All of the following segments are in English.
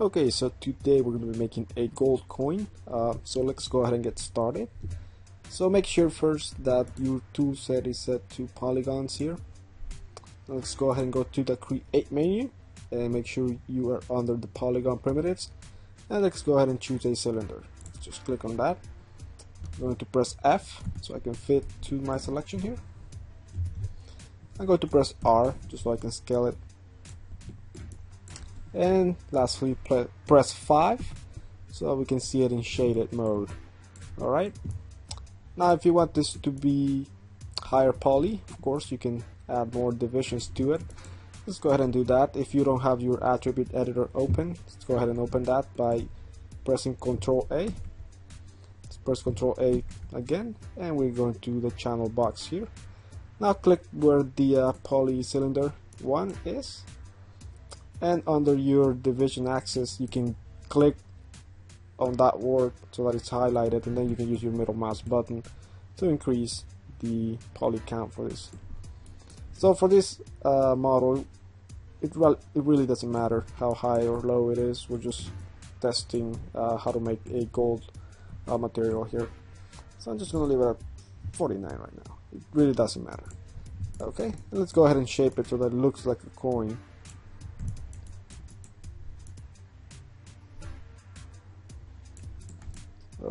Okay, so today we're going to be making a gold coin. Uh, so let's go ahead and get started. So make sure first that your tool set is set to polygons here. Let's go ahead and go to the create menu and make sure you are under the polygon primitives. And let's go ahead and choose a cylinder. Just click on that. I'm going to press F so I can fit to my selection here. I'm going to press R just so I can scale it and lastly press 5 so we can see it in shaded mode. Alright. Now if you want this to be higher poly of course you can add more divisions to it. Let's go ahead and do that. If you don't have your attribute editor open let's go ahead and open that by pressing ctrl A. Let's press ctrl A again and we're going to the channel box here. Now click where the uh, poly cylinder one is and under your division axis you can click on that word so that it's highlighted and then you can use your middle mouse button to increase the poly count for this. So for this uh, model it, re it really doesn't matter how high or low it is. We're just testing uh, how to make a gold uh, material here. So I'm just gonna leave it at 49 right now. It really doesn't matter. Okay let's go ahead and shape it so that it looks like a coin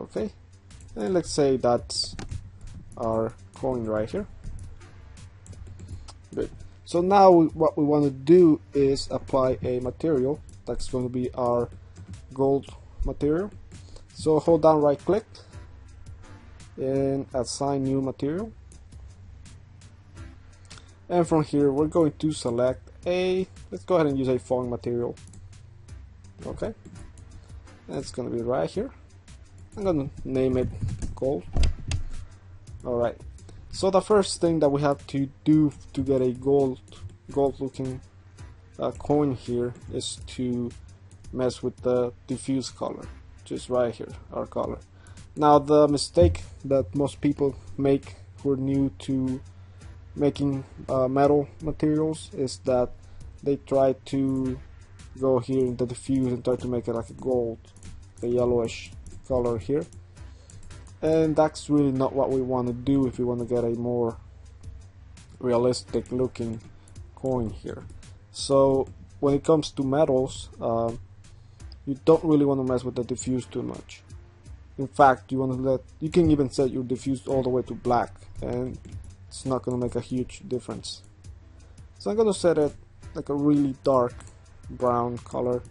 okay. And let's say that's our coin right here. Good. So now what we want to do is apply a material that's going to be our gold material. So hold down right click and assign new material. And from here we're going to select a let's go ahead and use a Phong material. Okay. That's going to be right here I'm gonna name it gold alright. So the first thing that we have to do to get a gold gold looking uh, coin here is to mess with the diffuse color. Just right here our color. Now the mistake that most people make who are new to making uh, metal materials is that they try to go here in the diffuse and try to make it like a gold a yellowish color here. And that's really not what we want to do if we want to get a more realistic looking coin here. So when it comes to metals uh, you don't really want to mess with the diffuse too much. In fact you want to let you can even set your diffuse all the way to black and it's not going to make a huge difference. So I'm going to set it like a really dark brown color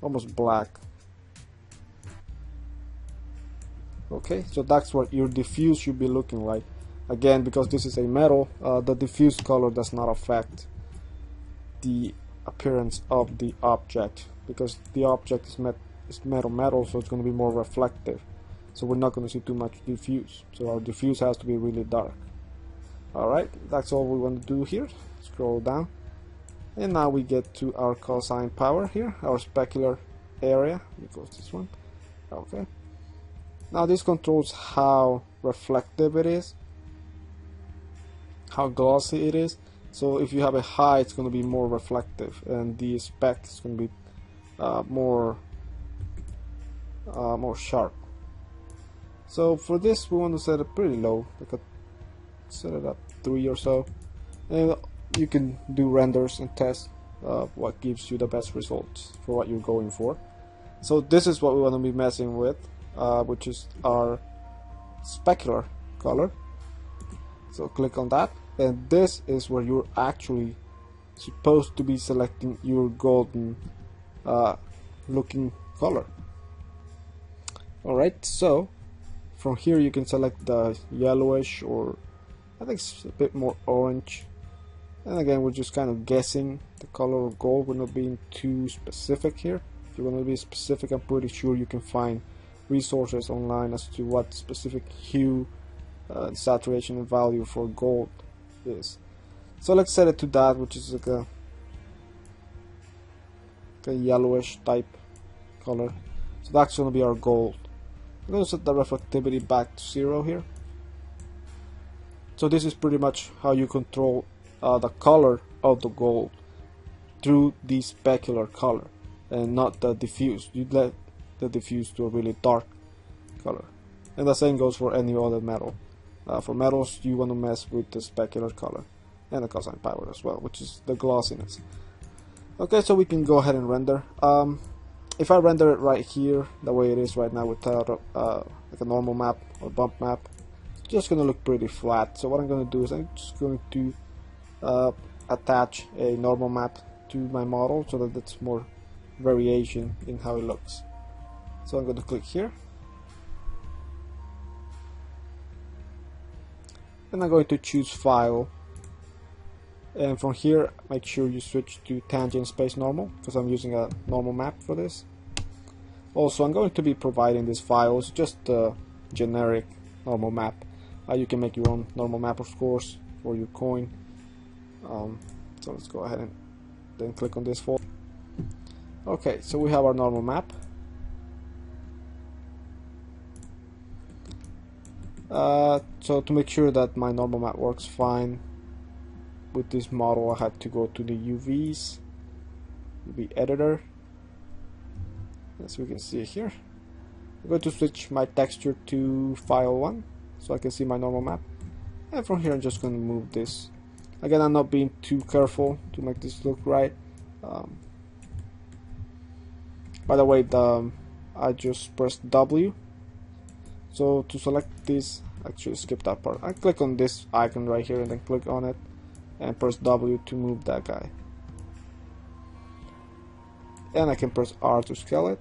almost black okay so that's what your diffuse should be looking like. Again because this is a metal uh, the diffuse color does not affect the appearance of the object because the object is, met is metal metal so it's going to be more reflective. So we're not going to see too much diffuse. So our diffuse has to be really dark. Alright that's all we want to do here. Scroll down. And now we get to our cosine power here our specular area because this one. Okay now this controls how reflective it is, how glossy it is. So if you have a high, it's going to be more reflective, and the spec is going to be uh, more uh, more sharp. So for this, we want to set it pretty low, like a set it up three or so, and you can do renders and test uh, what gives you the best results for what you're going for. So this is what we want to be messing with uh, which is our specular color. So click on that. And this is where you're actually supposed to be selecting your golden uh, looking color. Alright so from here you can select the yellowish or I think it's a bit more orange. And again we're just kind of guessing the color of gold. We're not being too specific here. If you want to be specific I'm pretty sure you can find resources online as to what specific hue uh, saturation value for gold is. So let's set it to that, which is like a, a yellowish type color. So that's going to be our gold. I'm going to set the reflectivity back to zero here. So this is pretty much how you control uh, the color of the gold through the specular color. and not the diffuse. You let the diffuse to a really dark color. And the same goes for any other metal. Uh, for metals, you want to mess with the specular color and the cosine power as well, which is the glossiness. Okay, so we can go ahead and render. Um, if I render it right here, the way it is right now without uh, like a normal map or bump map, it's just gonna look pretty flat. So what I'm gonna do is I'm just going to uh, attach a normal map to my model so that it's more variation in how it looks. So I'm going to click here. And I'm going to choose file. And from here make sure you switch to tangent space normal because I'm using a normal map for this. Also I'm going to be providing these files just a generic normal map. Uh, you can make your own normal map of course for your coin. Um, so let's go ahead and then click on this folder. Okay so we have our normal map uh, so to make sure that my normal map works fine with this model I had to go to the UVs UV editor. As we can see here. I'm going to switch my texture to file 1 so I can see my normal map. And from here I'm just going to move this. Again I'm not being too careful to make this look right. Um, by the way the, I just pressed W so to select this actually skip that part I click on this icon right here and then click on it and press W to move that guy. And I can press R to scale it.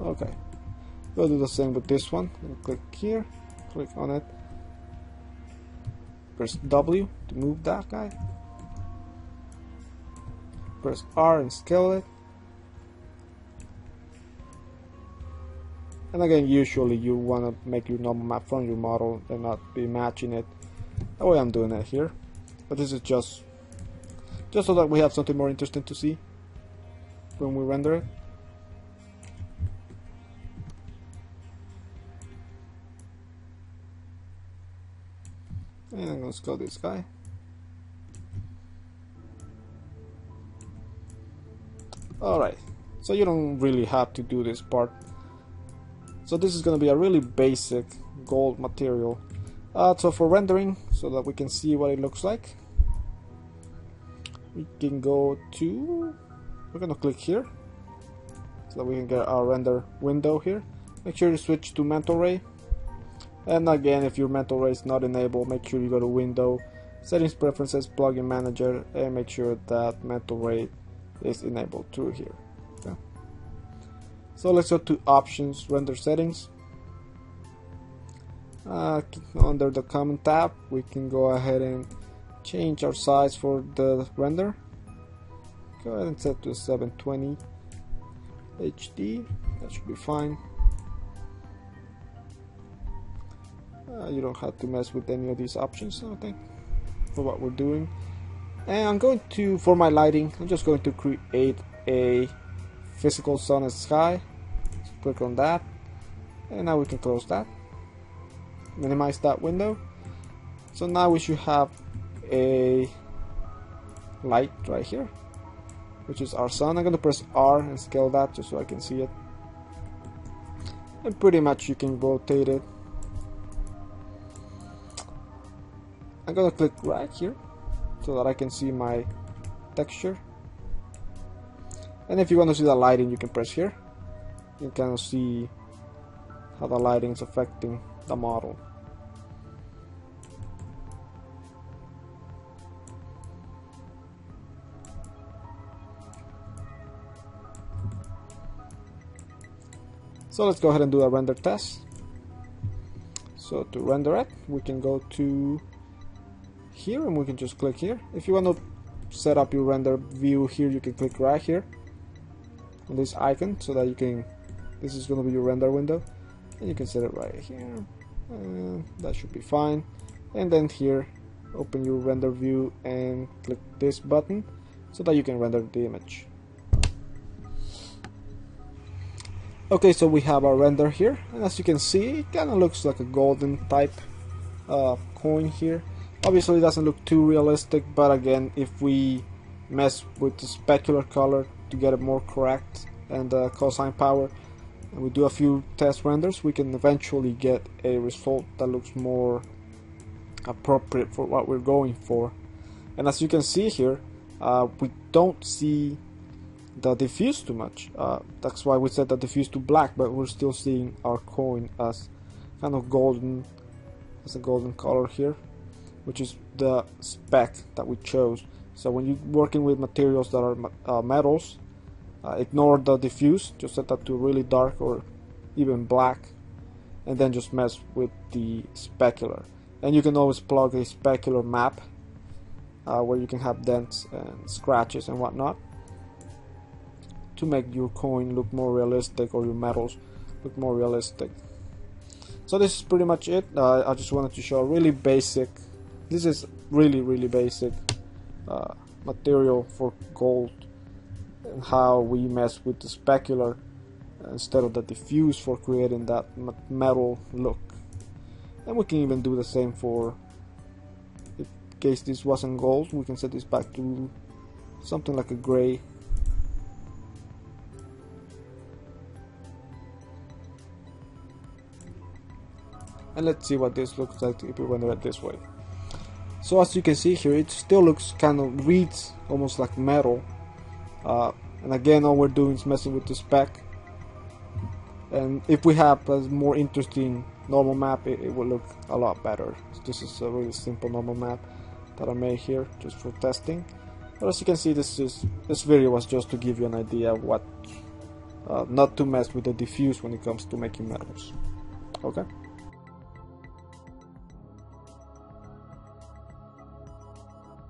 Okay. We'll do the same with this one. And click here, click on it. Press W to move that guy. Press R and scale it. And again usually you want to make your normal map from your model and not be matching it. The way I'm doing it here. But this is just just so that we have something more interesting to see when we render it. And let's go this guy. Alright so you don't really have to do this part so this is going to be a really basic gold material. Uh, so for rendering so that we can see what it looks like we can go to we're going to click here so that we can get our render window here. Make sure you switch to mental ray. And again if your mental ray is not enabled make sure you go to window settings preferences plugin manager and make sure that mental ray is enabled through here so let's go to options, render settings. Uh, under the common tab, we can go ahead and change our size for the render. Go ahead and set to 720 HD. That should be fine. Uh, you don't have to mess with any of these options, I think, for what we're doing. And I'm going to, for my lighting, I'm just going to create a physical sun and sky click on that and now we can close that. Minimize that window. So now we should have a light right here which is our sun. I'm gonna press R and scale that just so I can see it. And pretty much you can rotate it. I'm gonna click right here so that I can see my texture. And if you want to see the lighting you can press here you can see how the lighting is affecting the model So let's go ahead and do a render test. So to render it, we can go to here and we can just click here. If you want to set up your render view here, you can click right here on this icon so that you can this is going to be your render window. And you can set it right here. Uh, that should be fine. And then here open your render view and click this button so that you can render the image. Okay so we have our render here. And as you can see it kind of looks like a golden type uh, coin here. Obviously it doesn't look too realistic but again if we mess with the specular color to get it more correct and the cosine power and we do a few test renders we can eventually get a result that looks more appropriate for what we're going for. And as you can see here uh, we don't see the diffuse too much. Uh, that's why we set the diffuse to black but we're still seeing our coin as kind of golden as a golden color here which is the spec that we chose. So when you're working with materials that are uh, metals uh, ignore the diffuse just set that to really dark or even black and then just mess with the specular. And you can always plug a specular map uh, where you can have dents and scratches and whatnot to make your coin look more realistic or your metals look more realistic. So this is pretty much it. Uh, I just wanted to show really basic this is really really basic uh, material for gold and how we mess with the specular uh, instead of the diffuse for creating that metal look. And we can even do the same for in case this wasn't gold we can set this back to something like a gray. And let's see what this looks like if we render it this way. So as you can see here it still looks kind of reads almost like metal uh, and again all we're doing is messing with the spec. And if we have a more interesting normal map it, it will look a lot better. This is a really simple normal map that I made here just for testing. But as you can see this is this video was just to give you an idea what uh, not to mess with the diffuse when it comes to making metals. Okay